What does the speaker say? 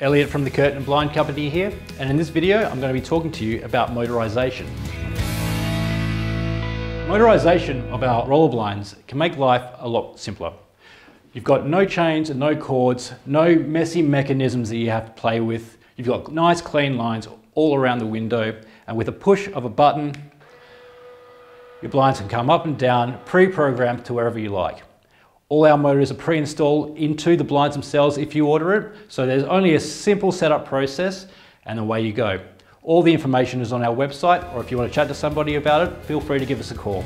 Elliot from the Curtain Blind Company here, and in this video I'm going to be talking to you about motorization. Motorization of our roller blinds can make life a lot simpler. You've got no chains and no cords, no messy mechanisms that you have to play with. You've got nice clean lines all around the window, and with a push of a button, your blinds can come up and down, pre-programmed to wherever you like. All our motors are pre-installed into the blinds themselves if you order it, so there's only a simple setup process and away you go. All the information is on our website, or if you want to chat to somebody about it, feel free to give us a call.